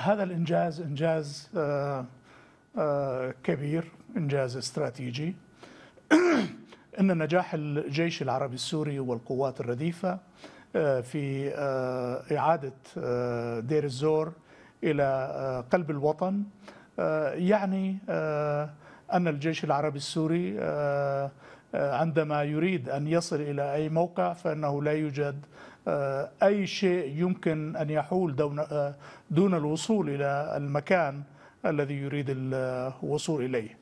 هذا الإنجاز إنجاز آه، آه، كبير إنجاز استراتيجي. أن نجاح الجيش العربي السوري والقوات الرديفة آه، في آه، دير الزور آه، قلب الوطن يعني أن الجيش العربي السوري عندما يريد أن يصل إلى أي موقع فإنه لا يوجد آه، أي شيء يمكن أن يحول آه، دون الوصول إلى المكان الذي يريد الوصول إليه.